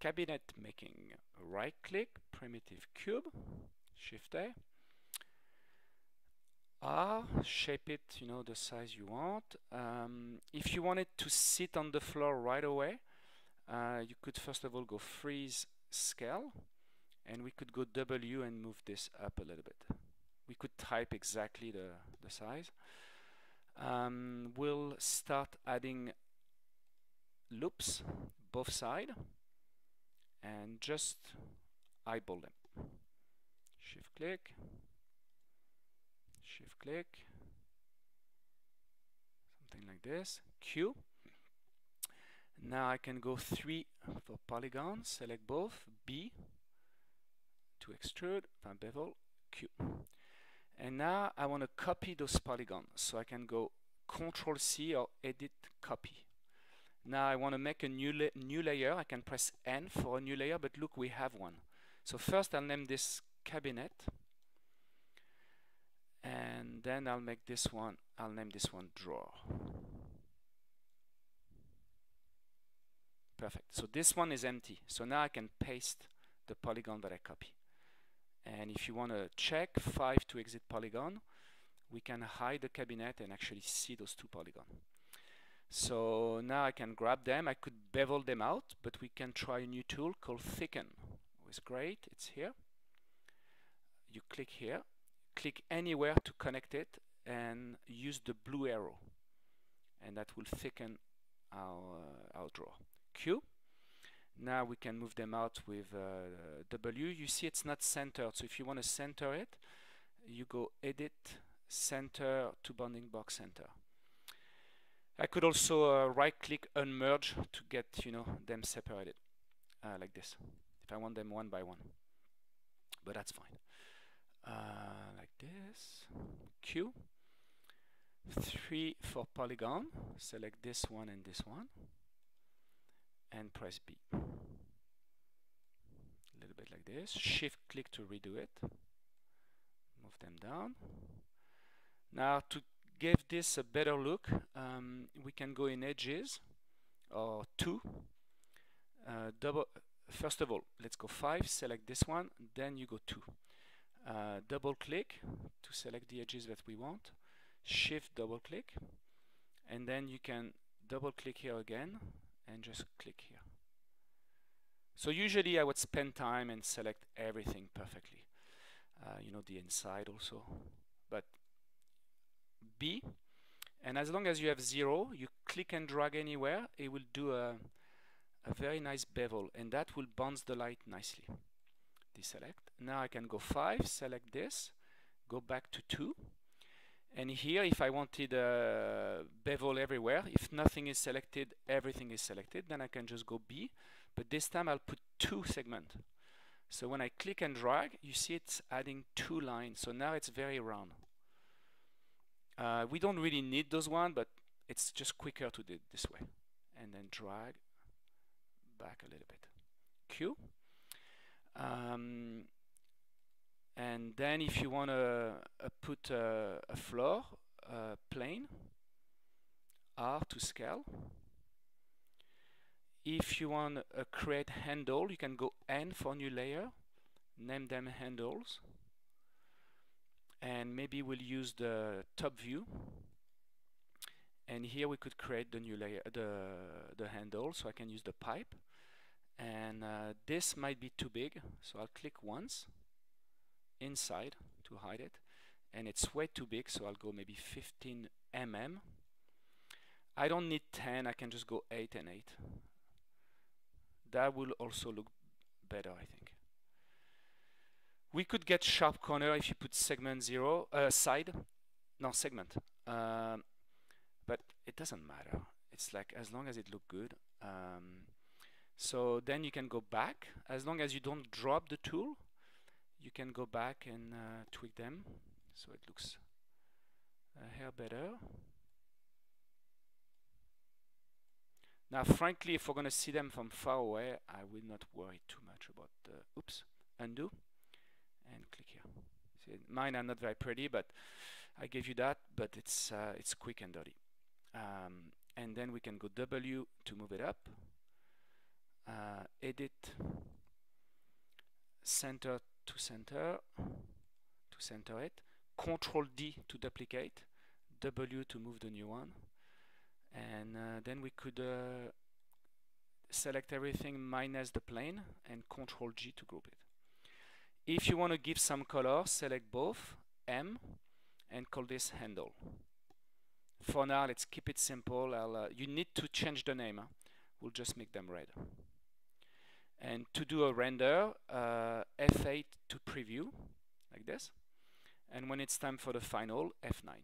cabinet making. Right click, primitive cube, shift A. R, shape it, you know, the size you want. Um, if you want it to sit on the floor right away, uh, you could first of all go freeze scale and we could go W and move this up a little bit. We could type exactly the, the size. Um, we'll start adding loops both side and just eyeball them. Shift click, shift click, something like this, Q. Now I can go 3 for polygon, select both, B to extrude, van bevel, Q. And now I want to copy those polygons, so I can go Control C or Edit Copy. Now I want to make a new, la new layer. I can press N for a new layer, but look, we have one. So first I'll name this cabinet. And then I'll make this one, I'll name this one drawer. Perfect. So this one is empty. So now I can paste the polygon that I copy. And if you want to check 5 to exit polygon, we can hide the cabinet and actually see those two polygons. So now I can grab them. I could bevel them out, but we can try a new tool called thicken. It's great. It's here. You click here, click anywhere to connect it, and use the blue arrow, and that will thicken our uh, our draw. Q. Now we can move them out with uh, W. You see it's not centered, so if you want to center it, you go Edit, Center to Bounding Box Center. I could also uh, right-click Unmerge to get you know them separated uh, like this, if I want them one by one. But that's fine. Uh, like this. Q. 3 for polygon. Select this one and this one and press B. A little bit like this. Shift click to redo it. Move them down. Now to give this a better look, um, we can go in edges or two. Uh, double. First of all, let's go five. Select this one. Then you go two. Uh, double click to select the edges that we want. Shift double click, and then you can double click here again and just click here. So usually I would spend time and select everything perfectly. Uh, you know, the inside also. But And as long as you have zero, you click and drag anywhere, it will do a, a very nice bevel, and that will bounce the light nicely. Deselect. Now I can go 5, select this, go back to 2, and here, if I wanted a bevel everywhere, if nothing is selected, everything is selected, then I can just go B. But this time I'll put two segments. So when I click and drag, you see it's adding two lines. So now it's very round. Uh, we don't really need those one, but it's just quicker to do it this way. And then drag back a little bit. Q. Um, and then if you want to uh, put a, a floor uh, plane R to scale if you want to create handle you can go N for new layer name them handles and maybe we'll use the top view. And here we could create the new layer the the handle so I can use the pipe. And uh, this might be too big so I'll click once inside to hide it. And it's way too big so I'll go maybe 15 mm I don't need 10 I can just go 8 and 8 that will also look better I think we could get sharp corner if you put segment 0 uh, side. No segment. Um, but it doesn't matter. It's like as long as it look good um, so then you can go back. As long as you don't drop the tool you can go back and uh, tweak them so it looks uh, here better. Now frankly if we're going to see them from far away I will not worry too much about the oops undo and click here. See, mine are not very pretty but I gave you that but it's uh, it's quick and dirty. Um, and then we can go W to move it up. Uh, edit. Center to center. To center it. Control D to duplicate. W to move the new one. And uh, then we could uh, select everything minus the plane and control G to group it if you want to give some color select both M and call this handle. For now let's keep it simple. Uh, you need to change the name we'll just make them red. And to do a render uh, F8 to preview like this. And when it's time for the final F9